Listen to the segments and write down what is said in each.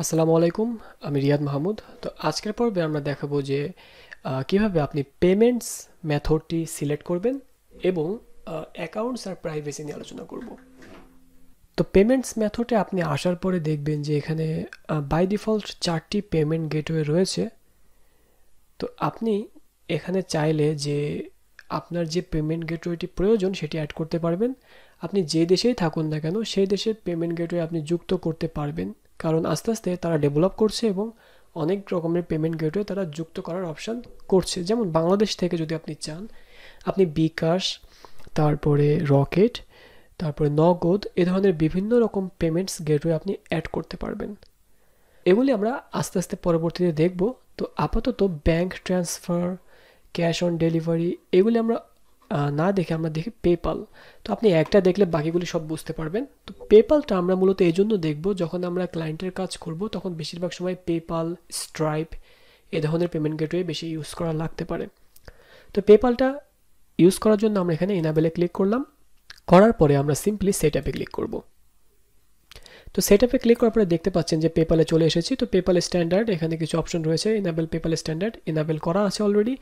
আসসালামু আলাইকুম, আমি রিয়াদ মাহমুদ। তো আজকের পর্বে আমরা দেখাবো যে কীভাবে আপনি পেমেন্টস মেথডটি সিলেক্ট করবেন এবং অ্যাকাউন্টস আর প্রাইভেসি নিয়ে আলোচনা করব। তো পেমেন্টস মেথডে আপনি আসার পরে দেখবেন যে এখানে বাই ডিফল্ট চারটি পেমেন্ট গেটওয়ে রয়েছে। তো আপনি এখানে চাইলে যে আপনার যে পেমেন্ট গেটওয়েটি প্রয়োজন সেটি অ্যাড করতে পারবেন। আপনি যে দেশেই থাকুন না কেন, সেই দেশের পেমেন্ট গেটওয়ে আপনি যুক্ত করতে পারবেন। কারণ আস্তে আস্তে তারা ডেভেলপ করছে এবং অনেক রকমের পেমেন্ট গেটওয়ে তারা যুক্ত করার অপশান করছে। যেমন বাংলাদেশ থেকে যদি আপনি চান, আপনি বিকাশ, তারপরে রকেট, তারপরে নগদ, এ ধরনের বিভিন্ন রকম পেমেন্টস গেটওয়ে আপনি অ্যাড করতে পারবেন। এগুলি আমরা আস্তে আস্তে পরবর্তীতে দেখব। তো আপাতত bank transfer cash on delivery এগুলি আমরা না দেখে আমরা দেখি পেপাল তো আপনি একটা দেখলে বাকিগুলি সব বুঝতে পারবেন। তো পেপালটা আমরা মূলত এই জন্য দেখব যখন আমরা ক্লায়েন্টের কাজ করব, তখন বেশিরভাগ সময় পেপাল স্ট্রাইপ এ ধরনের পেমেন্ট গেটওয়ে বেশি ইউজ করা লাগতে পারে। তো পেপালটা ইউজ করার জন্য আমরা এখানে এনাবেলে ক্লিক করলাম। করার পরে আমরা সিম্পলি সেট অ্যাপে ক্লিক করব। তো সেট অ্যাপে ক্লিক করার পরে দেখতে পাচ্ছেন যে পেপালে চলে এসেছি। তো পেপাল স্ট্যান্ডার্ড এখানে কিছু অপশন রয়েছে। এনাবেল পেপাল স্ট্যান্ডার্ড এনাবেল করা আছে already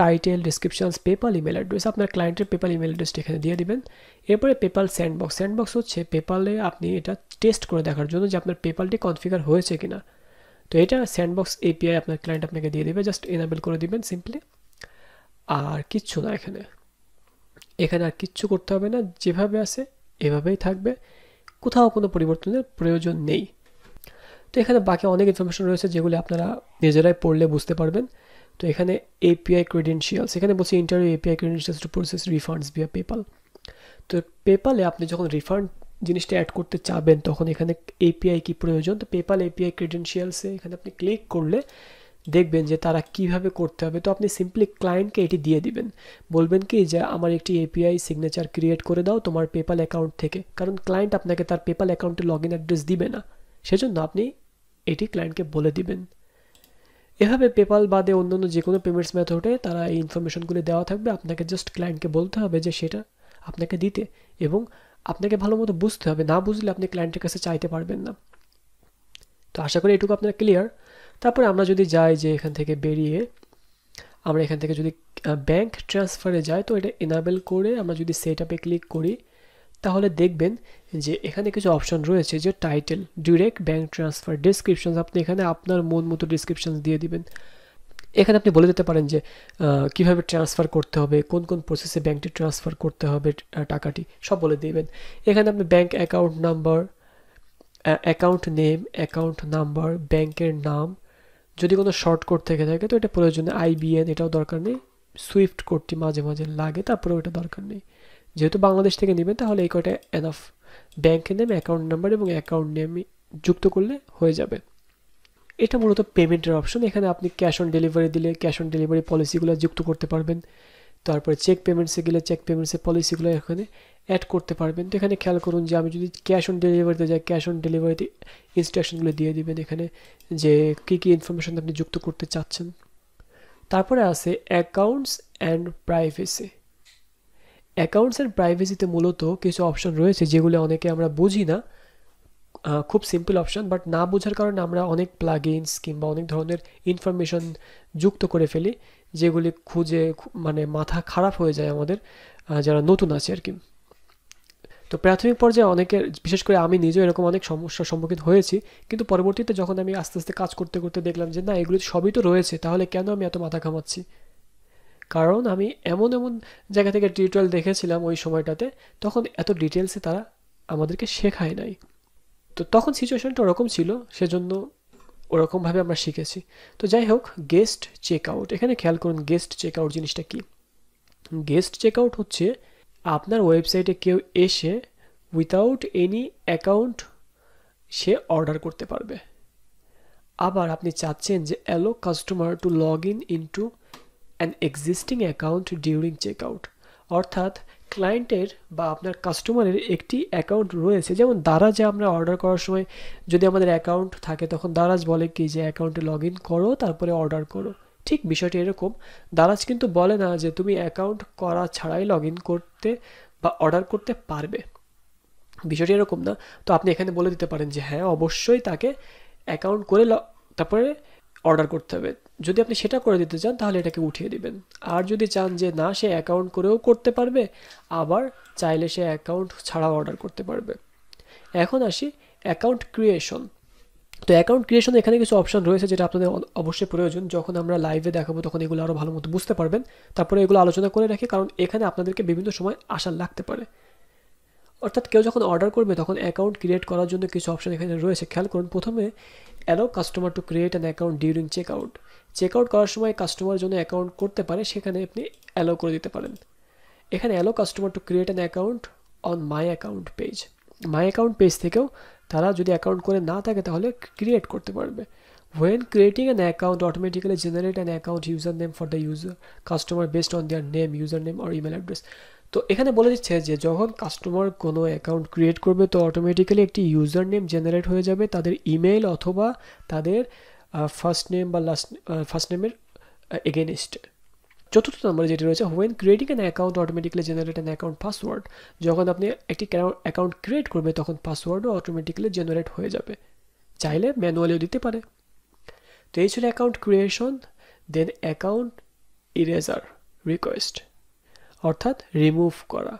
title descriptions PayPal email address আপনার ক্লায়েন্টের পেপাল ইমেল অ্যাড্রেসটি এখানে দিয়ে দিবেন। এরপরে পেপাল স্যান্ডবক্স স্যান্ডবক্স হচ্ছে পেপালে আপনি এটা টেস্ট করে দেখার জন্য যে আপনার পেপালটি কনফিগার হয়েছে কিনা। তো এটা স্যান্ডবক্স এপিআই আপনার ক্লায়েন্ট আপনাকে দিয়ে দেবে। জাস্ট এনাবেল করে দিবেন সিম্পলি আর কিচ্ছু না এখানে। এখানে আর কিচ্ছু করতে হবে না। যেভাবে আছে, এভাবেই থাকবে। কোথাও কোনো পরিবর্তনের প্রয়োজন নেই। তো এখানে বাকি অনেক ইনফরমেশন রয়েছে যেগুলি আপনারা নিজেরাই পড়লে বুঝতে পারবেন। তো এখানে এপিআই ক্রেডেন্সিয়ালস এখানে বলছি interview API credentials to process refunds via PayPal তো পেপালে আপনি যখন রিফান্ড জিনিসটা অ্যাড করতে চাবেন, তখন এখানে এপিআই কি প্রয়োজন? তো পেপাল এপিআই ক্রেডেন্সিয়ালসে এখানে আপনি ক্লিক করলে দেখবেন যে তারা কীভাবে করতে হবে। তো আপনি সিম্পলি ক্লায়েন্টকে এটি দিয়ে দিবেন। বলবেন কি যে, আমার একটি এপিআই সিগনেচার ক্রিয়েট করে দাও তোমার পেপাল অ্যাকাউন্ট থেকে। কারণ ক্লায়েন্ট আপনাকে তার পেপাল অ্যাকাউন্টে লগ ইন অ্যাড্রেস দিবে না। সেজন্য আপনি এটি ক্লায়েন্টকে বলে দিবেন। এভাবে পেপাল বাদে অন্যান্য যে কোনো পেমেন্টস মেথডে তারা এই ইনফরমেশনগুলি দেওয়া থাকবে। আপনাকে জাস্ট ক্লায়েন্টকে বলতে হবে যে, সেটা আপনাকে দিতে এবং আপনাকে ভালো মতো বুঝতে হবে। না বুঝলে আপনি ক্লায়েন্টের কাছে চাইতে পারবেন না। তো আশা করি এটুকু আপনার ক্লিয়ার তারপরে আমরা যদি যাই যে এখান থেকে বেরিয়ে, আমরা এখান থেকে যদি ব্যাংক ট্রান্সফারে যাই, তো এটা এনাবেল করে আমরা যদি সেট আপে ক্লিক করি, তাহলে দেখবেন যে এখানে কিছু অপশন রয়েছে যে title direct bank transfer description আপনি এখানে আপনার মন মতো ডিসক্রিপশন দিয়ে দিবেন। এখানে আপনি বলে দিতে পারেন যে কীভাবে ট্রান্সফার করতে হবে, কোন কোন প্রসেসে ব্যাংকটি ট্রান্সফার করতে হবে টাকাটি, সব বলে দিবেন। এখানে আপনি bank account number account name account number ব্যাংকের নাম যদি কোনো শর্ট কোড থেকে থাকে, তো এটা প্রয়োজনে আইবিএন এটাও দরকার নেই। সুইফট কোডটি মাঝে মাঝে লাগে, তারপরেও এটা দরকার নেই। যেহেতু বাংলাদেশ থেকে নেবেন, তাহলে এই কয়টা এনাফ ব্যাংকের নেম অ্যাকাউন্ট নাম্বার এবং অ্যাকাউন্ট নেম যুক্ত করলে হয়ে যাবে। এটা মূলত পেমেন্টের অপশন এখানে আপনি ক্যাশ অন ডেলিভারি দিলে ক্যাশ অন ডেলিভারি পলিসিগুলো যুক্ত করতে পারবেন। তারপরে চেক পেমেন্টসে গেলে চেক পেমেন্টসের পলিসিগুলো এখানে অ্যাড করতে পারবেন। তো এখানে খেয়াল করুন যে আমি যদি ক্যাশ অন ডেলিভারিতে যাই ক্যাশ অন ডেলিভারিতে ইনস্ট্রাকশনগুলো দিয়ে দিবেন এখানে যে কী কী ইনফরমেশন আপনি যুক্ত করতে চাচ্ছেন। তারপরে আছে accounts and privacy accounts and প্রাইভেসিতে মূলত কিছু অপশন রয়েছে যেগুলো অনেকে আমরা বুঝি না। খুব সিম্পল অপশন বাট না বোঝার কারণে আমরা অনেক প্লাগইনস কিংবা অনেক ধরনের ইনফরমেশন যুক্ত করে ফেলি, যেগুলি খুঁজে মানে মাথা খারাপ হয়ে যায় আমাদের যারা নতুন আছে আর কি। তো প্রাথমিক পর্যায়ে অনেকের, বিশেষ করে আমি নিজেও এরকম অনেক সমস্যার সম্মুখীন হয়েছি। কিন্তু পরবর্তীতে যখন আমি আস্তে আস্তে কাজ করতে করতে দেখলাম যে, না, এগুলো সবই তো রয়েছে, তাহলে কেন আমি এত মাথা ঘামাচ্ছি? কারণ আমি এমন এমন জায়গা থেকে টিউটোরিয়াল দেখেছিলাম ওই সময়টাতে, তখন এত ডিটেলসে তারা আমাদেরকে শেখায় নাই। তো তখন সিচুয়েশনটা ওরকম ছিল, সেজন্য ওরকমভাবে আমরা শিখেছি। তো যাই হোক গেস্ট চেক আউট এখানে খেয়াল করুন গেস্ট চেক আউট জিনিসটা কি? গেস্ট চেক আউট হচ্ছে আপনার ওয়েবসাইটে কেউ এসে উইথাউট এনি অ্যাকাউন্ট সে অর্ডার করতে পারবে। আবার আপনি চাচ্ছেন যে allow customer to log in into an existing account during check out অর্থাৎ ক্লায়েন্টের বা আপনার কাস্টমারের একটি অ্যাকাউন্ট রয়েছে, যেমন দারাজে আমরা অর্ডার করার সময় যদি আমাদের অ্যাকাউন্ট থাকে তখন দারাজ বলে কি যে অ্যাকাউন্টে লগ ইন করো, তারপরে অর্ডার করো। ঠিক বিষয়টি এরকম, দারাজ কিন্তু বলে না যে তুমি অ্যাকাউন্ট করা ছাড়াই লগ করতে বা অর্ডার করতে পারবে। বিষয়টি এরকম না। তো আপনি এখানে বলে দিতে পারেন যে হ্যাঁ অবশ্যই তাকে অ্যাকাউন্ট করে তারপরে অর্ডার করতে হবে। যদি আপনি সেটা করে দিতে চান, তাহলে এটাকে উঠিয়ে দিবেন। আর যদি চান যে না, সে অ্যাকাউন্ট করেও করতে পারবে, আবার চাইলে সে অ্যাকাউন্ট ছাড়াও অর্ডার করতে পারবে। এখন আসি অ্যাকাউন্ট ক্রিয়েশন তো অ্যাকাউন্ট ক্রিয়েশন এখানে কিছু অপশন রয়েছে যেটা আপনাদের অবশ্যই প্রয়োজন। যখন আমরা লাইভে দেখাবো, তখন এগুলো আরও ভালো মতো বুঝতে পারবেন। তারপরে এগুলো আলোচনা করে রাখি, কারণ এখানে আপনাদেরকে বিভিন্ন সময় আসার লাগতে পারে। অর্থাৎ কেউ যখন অর্ডার করবে, তখন অ্যাকাউন্ট ক্রিয়েট করার জন্য কিছু অপশন এখানে রয়েছে। খেয়াল করুন, প্রথমে allow customer to create an account during check out check out করার সময় কাস্টমার জন্য অ্যাকাউন্ট করতে পারে, সেখানে আপনি অ্যালো করে দিতে পারেন। এখানে allow customer to create an account on my account page my account page থেকেও তারা যদি অ্যাকাউন্ট করে না থাকে, তাহলে ক্রিয়েট করতে পারবে। When creating an account, automatically generate an account username for the user, customer based on their name, username or email address তো এখানে বলে দিচ্ছে যে, যখন কাস্টমার কোনো অ্যাকাউন্ট ক্রিয়েট করবে, তো অটোমেটিক্যালি একটি ইউজার নেম জেনারেট হয়ে যাবে তাদের ইমেল অথবা তাদের ফার্স্ট নেম বা লাস্ট ফার্স্ট নেমের এগেনস্টে চতুর্থ নম্বরে যেটি রয়েছে when creating an account automatically generate an account password যখন আপনি একটি অ্যাকাউন্ট ক্রিয়েট করবে, তখন পাসওয়ার্ডও অটোমেটিক্যালি জেনারেট হয়ে যাবে। চাইলে ম্যানুয়ালিও দিতে পারে। তো এই ছিল account creation then account erasure request অর্থাৎ রিমুভ করা।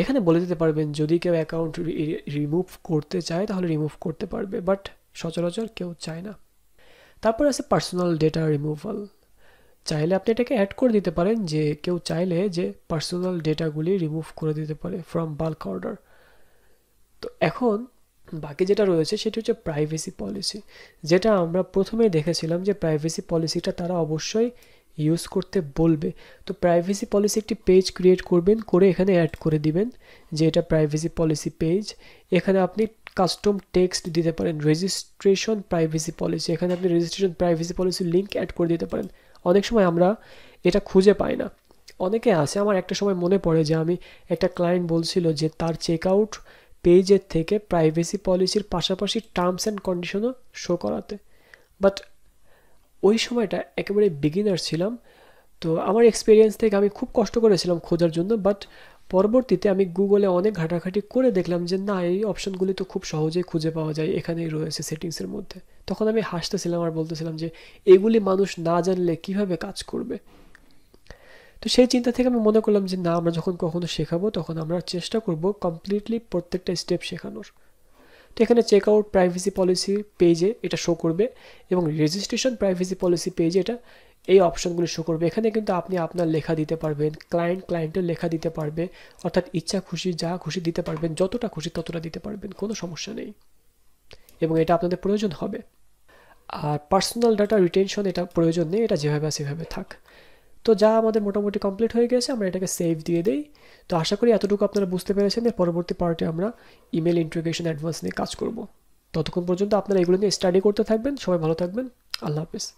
এখানে বলে দিতে পারবেন, যদি কেউ অ্যাকাউন্ট রিমুভ করতে চায়, তাহলে রিমুভ করতে পারবে বাট সচরাচর কেউ চায় না। তারপর আছে পার্সোনাল ডেটা রিমুভাল চাইলে আপনি এটাকে অ্যাড করে দিতে পারেন যে কেউ চাইলে যে পার্সোনাল ডেটাগুলি রিমুভ করে দিতে পারে ফ্রম বাল্ক অর্ডার তো এখন বাকি যেটা রয়েছে সেটি হচ্ছে প্রাইভেসি পলিসি যেটা আমরা প্রথমে দেখেছিলাম যে প্রাইভেসি পলিসিটা তারা অবশ্যই ইউজ করতে বলবে। তো প্রাইভেসি পলিসি একটি পেজ ক্রিয়েট করবেন, করে এখানে অ্যাড করে দিবেন যে এটা প্রাইভেসি পলিসি পেজ এখানে আপনি কাস্টম টেক্সট দিতে পারেন রেজিস্ট্রেশন প্রাইভেসি পলিসি এখানে আপনি registration privacy policy link add করে দিতে পারেন। অনেক সময় আমরা এটা খুঁজে পাই না। অনেকে আছে, আমার একটা সময় মনে পড়ে যে আমি একটা ক্লায়েন্ট বলছিল যে তার চেক আউট পেজের থেকে প্রাইভেসি পলিসির পাশাপাশি টার্মস অ্যান্ড কন্ডিশনও শো করাতে। বাট ওই সময়টা একেবারে বিগিনার ছিলাম, তো আমার এক্সপিরিয়েন্স থেকে আমি খুব কষ্ট করেছিলাম খোঁজার জন্য বাট পরবর্তীতে আমি গুগলে অনেক ঘাটাঘাটি করে দেখলাম যে, না, এই অপশনগুলি তো খুব সহজেই খুঁজে পাওয়া যায় এখানেই রয়েছে সেটিংসের মধ্যে। তখন আমি হাসতেছিলাম আর বলতেছিলাম যে, এগুলি মানুষ না জানলে কীভাবে কাজ করবে? তো সেই চিন্তা থেকে আমি মনে করলাম যে, না, আমরা যখন কখনো শেখাবো, তখন আমরা চেষ্টা করব কমপ্লিটলি প্রত্যেকটা স্টেপ শেখানোর। তো এখানে চেক আউট প্রাইভেসি পলিসি পেজে এটা শো করবে এবং রেজিস্ট্রেশন প্রাইভেসি পলিসি পেজে এটা এই অপশনগুলি শো করবে। এখানে কিন্তু আপনি আপনার লেখা দিতে পারবেন ক্লায়েন্ট ক্লায়েন্টের লেখা দিতে পারবে, অর্থাৎ ইচ্ছা, খুশি, যা খুশি দিতে পারবেন, যতটা খুশি ততটা দিতে পারবেন, কোনো সমস্যা নেই। এবং এটা আপনাদের প্রয়োজন হবে। আর পার্সোনাল ডাটা রিটেনশন এটা প্রয়োজন নেই, এটা যেভাবে সেভাবে থাক। তো যা আমাদের মোটামুটি কমপ্লিট হয়ে গেছে, আমরা এটাকে সেভ দিয়ে দিই। তো আশা করি এতটুকু আপনারা বুঝতে পেরেছেন। এর পরবর্তী পার্টে আমরা ইমেল ইন্টিগ্রেশন অ্যাডভান্স নিয়ে কাজ করব। ততক্ষণ পর্যন্ত আপনারা এগুলো নিয়ে স্টাডি করতে থাকবেন। সবাই ভালো থাকবেন। আল্লাহ হাফিজ।